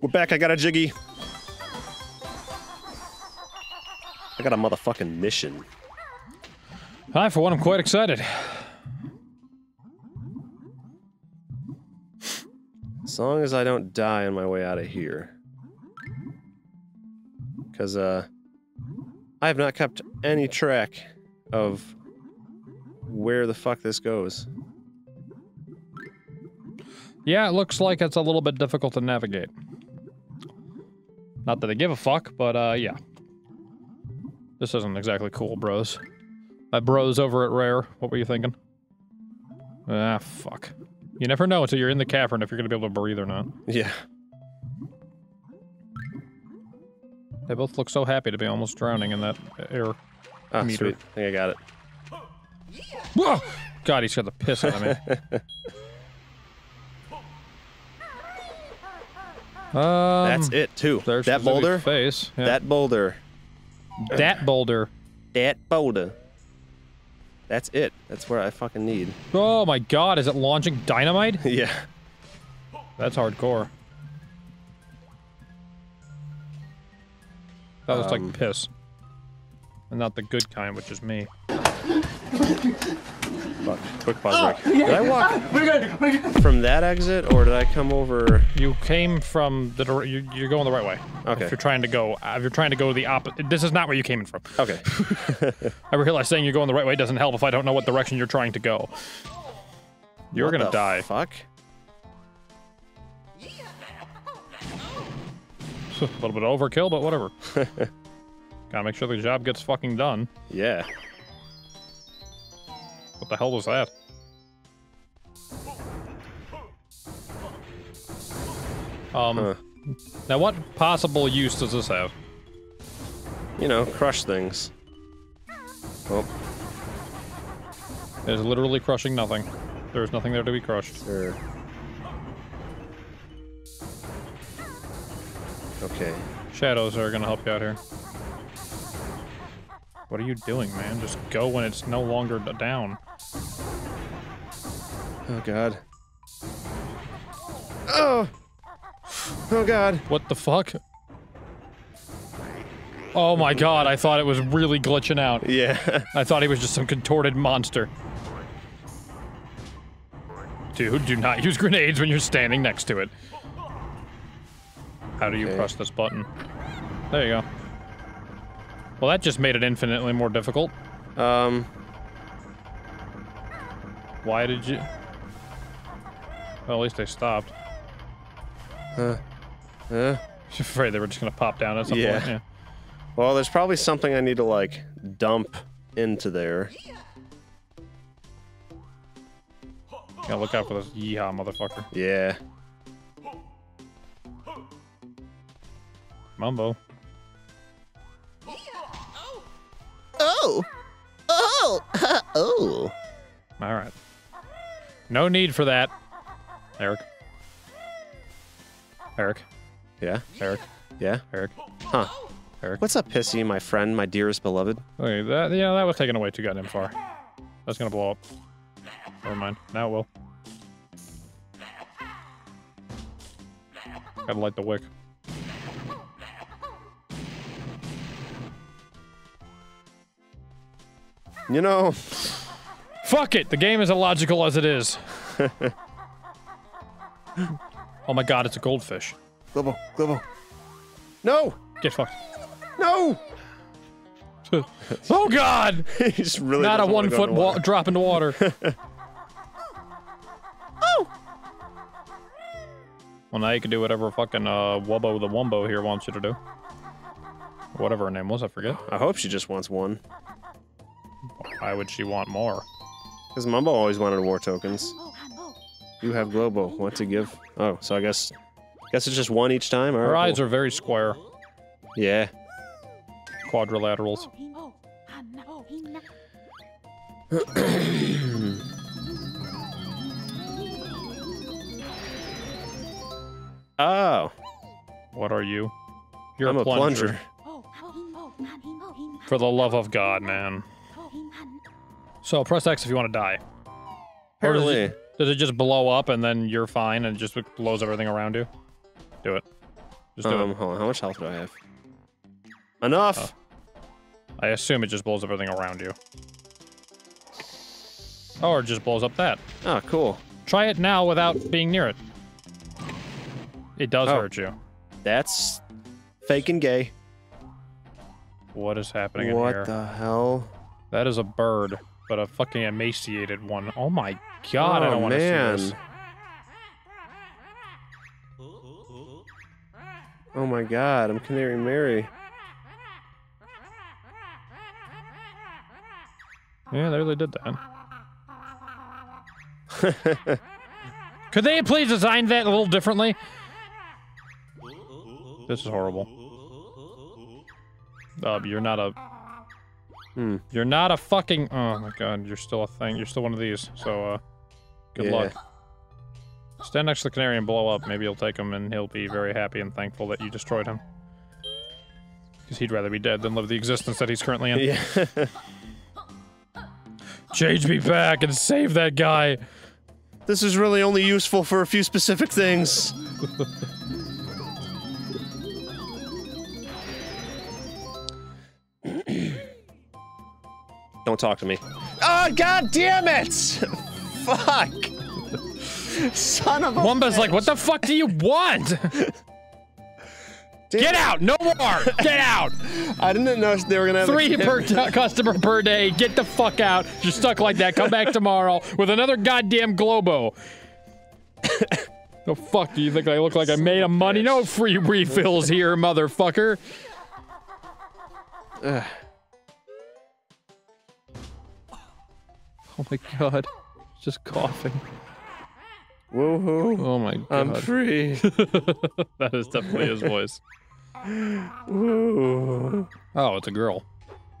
We're back. I got a jiggy. I got a motherfucking mission. I, for one, am quite excited. As long as I don't die on my way out of here. Because, uh, I have not kept any track of where the fuck this goes. Yeah, it looks like it's a little bit difficult to navigate. Not that they give a fuck, but uh, yeah. This isn't exactly cool, bros. My bros over at Rare, what were you thinking? Ah, fuck. You never know until you're in the cavern if you're gonna be able to breathe or not. Yeah. They both look so happy to be almost drowning in that air. Ah, Meter. sweet. I think I got it. Whoa! God, he's got the piss out of me. um, That's it, too. That boulder? face. Yeah. That boulder. that boulder. That boulder. That's it. That's where I fucking need. Oh my god, is it launching dynamite? yeah. That's hardcore. That looks Um, like piss. And not the good kind, which is me. Fuck. Quick pause break. Did I walk from that exit, or did I come over? You came from the dir- you, you're going the right way. Okay. If you're trying to go, uh, if you're trying to go the opposite, this is not where you came in from. Okay. I realize saying you're going the right way doesn't help if I don't know what direction you're trying to go. You're What gonna the die. Fuck. a little bit of overkill, but whatever. Gotta make sure the job gets fucking done. Yeah. What the hell was that? Um, Huh. now what possible use does this have? You know, crush things. Oh, It is literally crushing nothing. There's nothing there to be crushed. sure. Okay. Shadows are gonna help you out here. What are you doing, man? Just go when it's no longer down. Oh god. Oh. Oh god. What the fuck? Oh my god, I thought it was really glitching out. Yeah. I thought he was just some contorted monster. Dude, do not use grenades when you're standing next to it. How do you Okay. press this button? There you go. Well, that just made it infinitely more difficult. um. Why did you... Well, at least they stopped. Uh. Uh. Afraid they were just gonna pop down at some Yeah. point. Yeah. Well, there's probably something I need to like dump into there. Gotta look out for this yeehaw motherfucker. Yeah. Mumbo. Oh. Oh. oh. Alright. No need for that. Eric. Eric. Yeah. Eric. Yeah. Eric. Huh. Eric. What's up, Pissy, my friend, my dearest beloved? Okay, that yeah, that was taken away too goddamn far. That's gonna blow up. Never mind. Now it will. Gotta light the wick. You know, Fuck it! The game is illogical as it is. oh my god, it's a goldfish. Glowbo, Glowbo. No! Get fucked. No! oh god! he just really Not a doesn't wanna one go foot in the wa- water. drop into water. Oh! Well, now you can do whatever fucking uh, Wubbo the Wumbo here wants you to do. Whatever her name was, I forget. I hope she just wants one. Why would she want more? Because Mumbo always wanted war tokens. You have Glowbo. What to give? Oh, so I guess guess it's just one each time? Her eyes are very square, Yeah. quadrilaterals. Oh. What are you? You're I'm a plunger. For the love of God, man. So press X if you want to die. Apparently. Does it just blow up and then you're fine and it just blows everything around you? Do it. Just do Um, it. hold on. How much health do I have? Enough. I assume it just blows everything around you. Oh, Or it just blows up that. Oh, cool. Try it now without being near it. It does Oh. hurt you. That's fake and gay. What is happening in here? What the hell? That is a bird, but a fucking emaciated one. Oh my god, I Oh, don't want to see man. this. Oh my god, I'm Canary Mary. Yeah, they really did that. Could they please design that a little differently? This is horrible. Uh, you're not a. Hmm. You're not a fucking. Oh my god, you're still a thing. You're still one of these. So, uh, good Yeah. luck. Stand next to the canary and blow up. Maybe you'll take him, and he'll be very happy and thankful that you destroyed him. Because he'd rather be dead than live the existence that he's currently in. yeah. Change me back and save that guy. this is really only useful for a few specific things. Don't talk to me. Oh, god damn it! Fuck! Son of a. Wumba's like, what the fuck do you want? Get out! No more! Get out! I didn't know they were gonna have Three per customer per day. Get the fuck out. You're stuck like that. Come back tomorrow with another goddamn Glowbo. the fuck do you think I look like? I made of money. No free refills here, motherfucker. Ugh. Oh my god. Just coughing. Woohoo! Oh my god! I'm free. that is definitely his voice. Woo. Oh, it's a girl.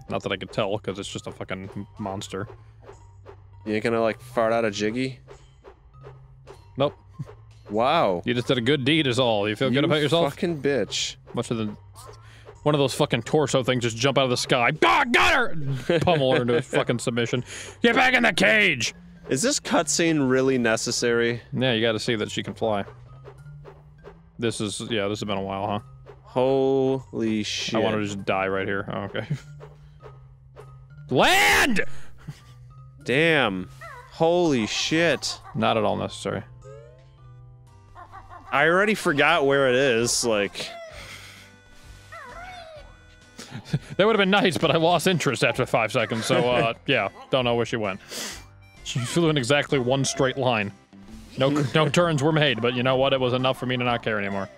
Not that I could tell, because it's just a fucking monster. You ain't gonna like fart out a jiggy? Nope. Wow. You just did a good deed, is all. You feel good about yourself? Fucking bitch. Much of the one of those fucking torso things just jump out of the sky. Got her! Pummel her into a fucking submission. Get back in the cage! Is this cutscene really necessary? Yeah, you got to see that she can fly. This is yeah. This has been a while, huh? Holy shit. I want to just die right here. Oh, okay. Land! Damn. Holy shit. Not at all necessary. I already forgot where it is. Like, That would have been nice, but I lost interest after five seconds. So uh, yeah, don't know where she went. She flew in exactly one straight line. No, no turns were made, but you know what? It was enough for me to not care anymore.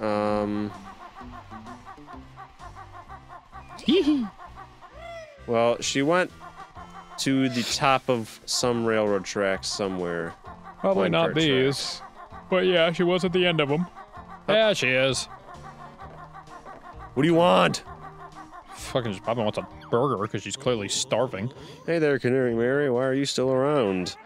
um. Well, she went to the top of some railroad tracks somewhere. Probably not these. tracks. But yeah, she was at the end of them. Yeah, she is. What do you want? Fucking just probably wants a burger because she's clearly starving. Hey there, Canary Mary. Why are you still around?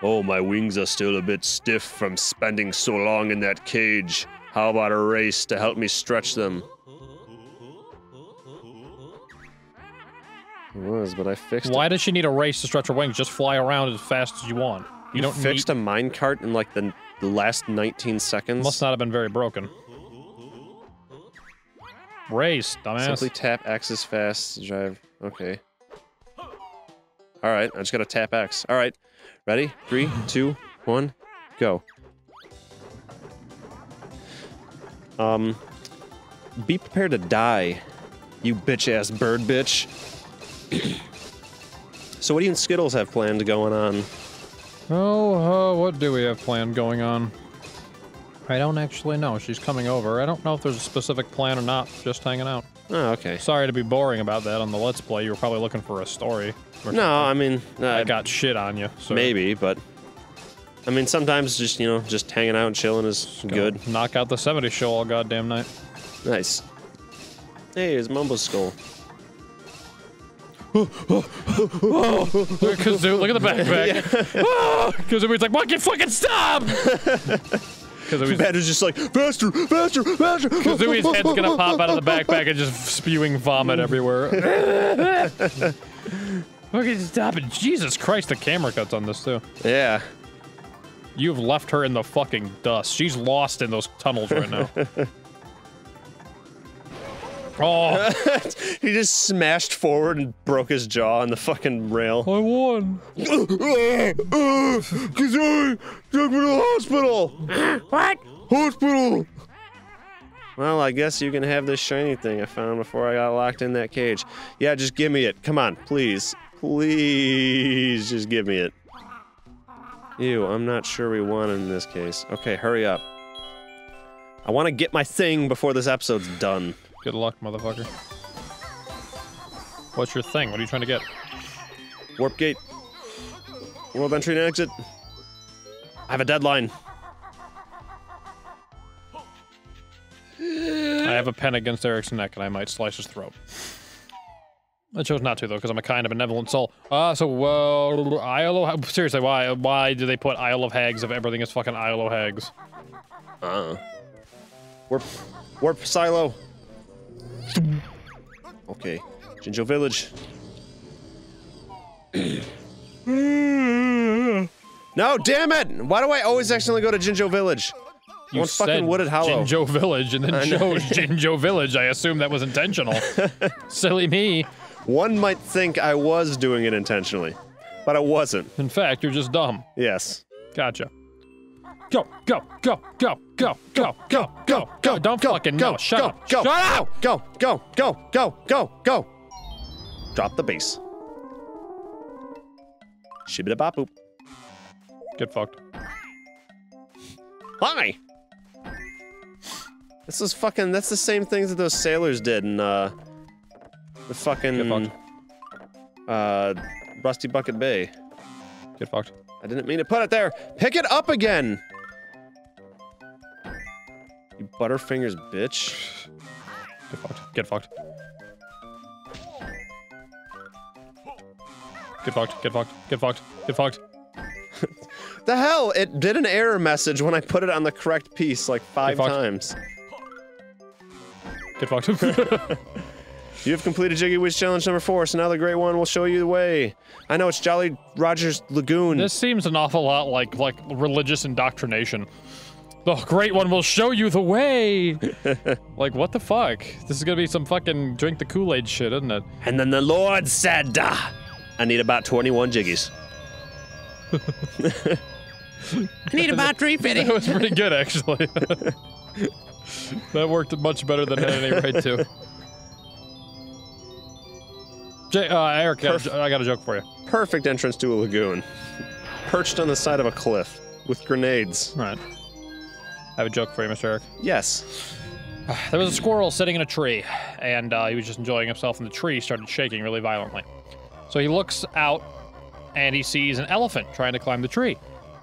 Oh, my wings are still a bit stiff from spending so long in that cage. How about a race to help me stretch them? It was, but I fixed Why does she need a race to stretch her wings? Just fly around as fast as you want. You, You don't fixed need, a minecart in like the, the last 19 seconds. Must not have been very broken. Race, dumbass. Simply tap X is fast drive. Okay. All right, I just gotta tap X. All right, ready? Three, two, one, go. Um, be prepared to die, you bitch ass bird bitch. so, what do you and Skittles have planned going on? Oh, uh, what do we have planned going on? I don't actually know. She's coming over. I don't know if there's a specific plan or not. Just hanging out. Oh, okay. Sorry to be boring about that on the Let's Play. You were probably looking for a story. or No, I mean, uh, I got shit on you. So maybe, but I mean, sometimes just you know, just hanging out and chilling is good. Knock out the 70 show all goddamn night. Nice. Hey, it's Mumbo Skull. Kazoo, look at the backpack. Kazooie's like, "What? You fucking stop!" Kazooie's, Badger's just like faster, faster, faster. Kazooie's head's gonna pop out of the backpack and just spewing vomit everywhere. Fucking stop it. Jesus Christ, the camera cuts on this too. Yeah. You've left her in the fucking dust. She's lost in those tunnels right now. oh, he just smashed forward and broke his jaw on the fucking rail. I won. Cause I took me to the hospital. What? Hospital. Well, I guess you can have this shiny thing I found before I got locked in that cage. Yeah, just give me it. Come on, please. Please, just give me it. Ew, I'm not sure we won in this case. Okay, hurry up. I want to get my thing before this episode's done. Good luck, motherfucker. What's your thing? What are you trying to get? Warp gate. World entry and exit. I have a deadline. I have a pen against Eric's neck and I might slice his throat. I chose not to though, because I'm a kind of benevolent soul. Ah, uh, so uh, Isle of seriously, why why do they put Isle of Hags if everything is fucking Isle of Hags? Uh. Warp, warp silo. Okay, Jinjo Village. no, damn it! Why do I always accidentally go to Jinjo Village? You want fucking Wooded Hollow. Jinjo Village, and then chose Jinjo Village. I assume that was intentional. Silly me. One might think I was doing it intentionally, but I wasn't. In fact, you're just dumb. Yes. Gotcha. Go, go, go, go, go, go, go, go, go. Don't fucking go. Shut up. Shut up. Go, go, go, go, go, go. Drop the bass. Shibida bop boop. Get fucked. Hi. This is fucking. That's the same things that those sailors did in uh, the fucking Get fucked. uh, Rusty Bucket Bay. Get fucked. I didn't mean to put it there. Pick it up again. You butterfingers, bitch. Get fucked. Get fucked. Get fucked. Get fucked. Get fucked. Get fucked. The hell! It did an error message when I put it on the correct piece like five fucked. times. Get fucked. You have completed Jiggy Wiz Challenge number four, so now the Great One will show you the way. I know it's Jolly Rogers Lagoon. this seems an awful lot like like religious indoctrination. The great one will show you the way. like what the fuck? This is gonna be some fucking drink the Kool Aid shit, isn't it? And then the Lord said, "Ah, I need about 21 Jiggies. I need about three That fifty. was pretty good, actually. that worked much better than it had any right to. Jay, uh, Eric, I got, a, I got a joke for you. Perfect entrance to a lagoon. Perched on the side of a cliff with grenades. All right. I have a joke for you, Mr. Eric. Yes. There was a squirrel sitting in a tree, and uh, he was just enjoying himself, and the tree started shaking really violently. So he looks out, and he sees an elephant trying to climb the tree.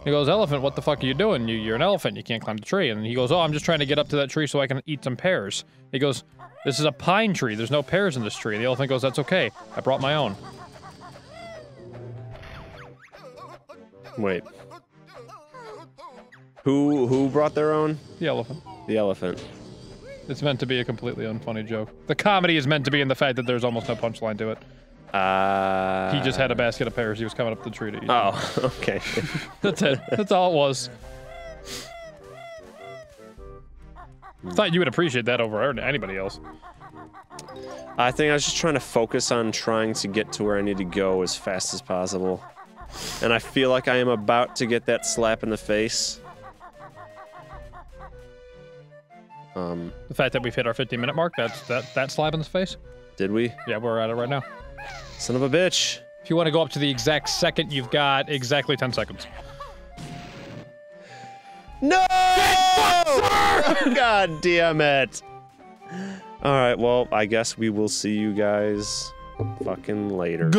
He goes, Elephant, what the fuck are you doing? You, you're an elephant. You can't climb the tree. And he goes, Oh, I'm just trying to get up to that tree so I can eat some pears. He goes, This is a pine tree. There's no pears in this tree. The elephant goes, That's okay. I brought my own. Wait. Who who brought their own? The elephant. The elephant. It's meant to be a completely unfunny joke. The comedy is meant to be in the fact that there's almost no punchline to it. Uh. He just had a basket of pears. He was coming up the tree to eat. Oh, okay. That's it. That's all it was. Thought you would appreciate that over anybody else. I think I was just trying to focus on trying to get to where I need to go as fast as possible. And I feel like I am about to get that slap in the face. Um, The fact that we've hit our 15 minute mark, that's that that slap in the face. did we? Yeah, we're at it right now. Son of a bitch. If you want to go up to the exact second, you've got exactly 10 seconds. No! God damn it. All right, well, I guess we will see you guys fucking later.